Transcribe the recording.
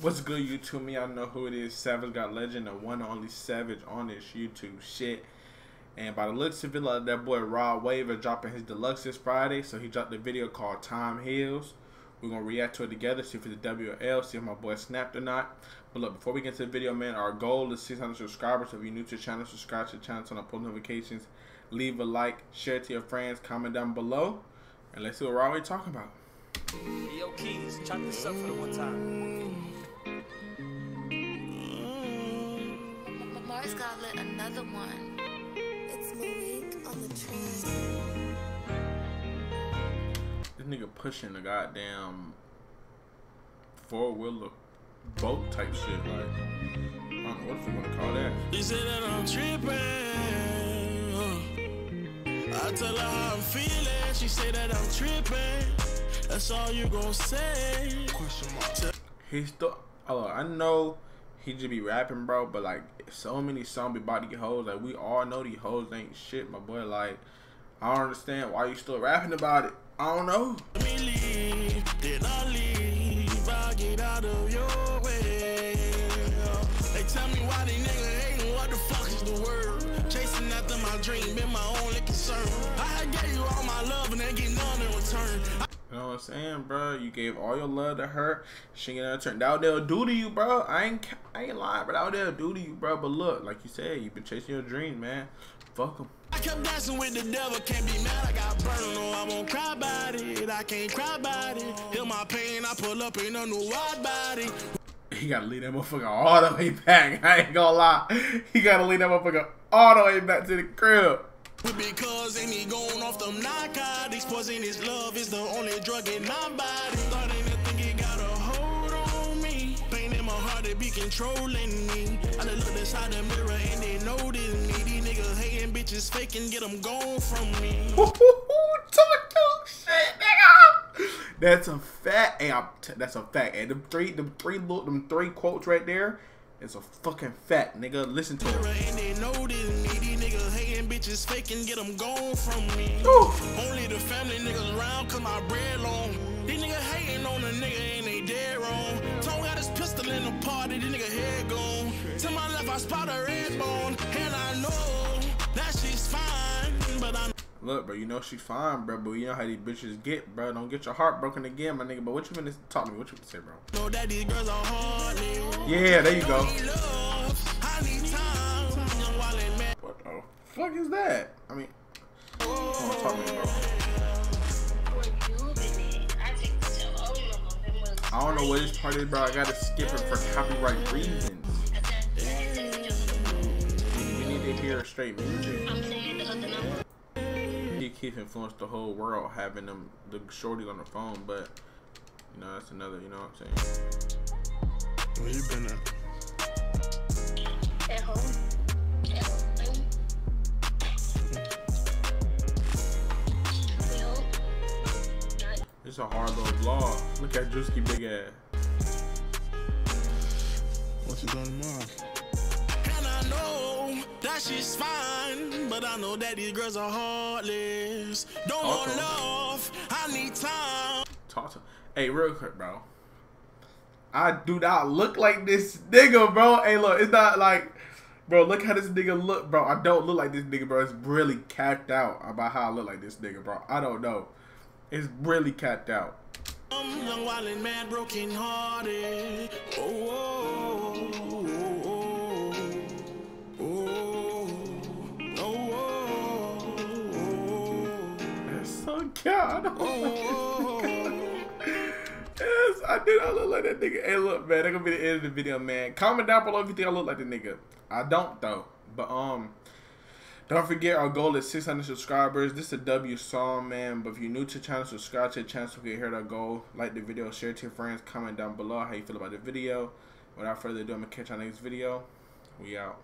What's good, YouTube? Me, I know who it is. Savage Guy Legend, the one only Savage on this YouTube shit. And by the looks of it, like that boy Rod Wave is dropping his deluxe this Friday. So he dropped a video called Time Heals. We're gonna react to it together, see if it's a W or L, see if my boy snapped or not. But look, before we get to the video, man, our goal is 600 subscribers. So if you're new to the channel, subscribe to the channel, turn on post notifications, leave a like, share it to your friends, comment down below, and let's see what Rod talking about. Yo, Keys, chop this up for the one time. Mars got lit another one. It's Malik on the train. This nigga pushing a goddamn four wheeler boat type shit. Like, I don't know what the fuck wanna call that. She said that I'm tripping. I tell her how I'm feeling. She said that I'm tripping. That's all you gon' say. Question mark. He still, oh, I know he just be rapping, bro, but like so many songs about these hoes. Like we all know these hoes ain't shit, my boy. Like I don't understand why you still rapping about it. I don't know. Chasing after my dream been my only concern. I gave you all my love and they get I'm saying, bro? You gave all your love to her. She ain't gonna turn. That they'll do to you, bro. I ain't, I ain't lying, but that they'll do to you, bro. But look, like you said, you been chasing your dream, man. Fuck them. I kept dancing with the devil, can't be mad, I got burned. No, I won't cry about it, I can't cry about it. Heal my pain, I pull up in a new wide body. He gotta lead that motherfucker all the way back. I ain't gonna lie. He gotta lead that motherfucker all the way back to the crib. Because ain't me going off them narcotics. Poison his love is the only drug in my body. Starting to think it got a hold on me. Pain in my heart, it be controlling me. I done look inside the mirror and they notice me. These niggas hating bitches faking, get them gone from me. Talk to shit, nigga. That's a fact. Hey, that's a fact. And them three, them three, little, them three quotes right there is a fucking fact, nigga. Listen to Mirror it. and they notice me. These niggas hating bitches faking, get them gone from me. Woo. Only the family niggas around cause my bread long. These niggas hating on a nigga and they dead wrong. Tone got his pistol in the party, nigga head gone. To my left, I spot a red bone. And I know that she's fine, but I Look, bro, you know she fine, bro, but you know how these bitches get, bro. Don't get your heart broken again, my nigga. But what you gonna talk to me? What you gonna say, bro? know that these girls are heartless. Yeah, there you go. Love, I need time. Young wildin' man. What the fuck is that? I mean, come on, talk to me, bro. I don't know what this part is, bro. I gotta skip it for copyright reasons. We need to hear straight music. He keeps influenced the whole world having them the shorties on the phone, but you know that's another. You know what I'm saying? Where you been at? Home at home it's a hard little vlog. Look at Drewski big ass. What you doing tomorrow? And I know that she's fine, but I know that these girls are heartless. Don't want love, I need time. Talk to. Hey, real quick, bro. I do not look like this nigga, bro. Hey, look, it's not like, bro. Look how this nigga look, bro. I don't look like this nigga, bro. It's really capped out about how I look like this nigga, bro. I don't know. It's really capped out. I'm young, wild, mad, broken hearted. Oh, oh, I don't oh, Yes, I did. I look like that nigga. Hey, look, man. That's gonna be the end of the video, man. Comment down below if you think I look like the nigga. I don't though. But um, don't forget our goal is 600 subscribers. This is a W song, man. But if you're new to the channel, subscribe to the channel so we can hear that goal. Like the video, share it to your friends. Comment down below how you feel about the video. Without further ado, I'm gonna catch you on next video. We out.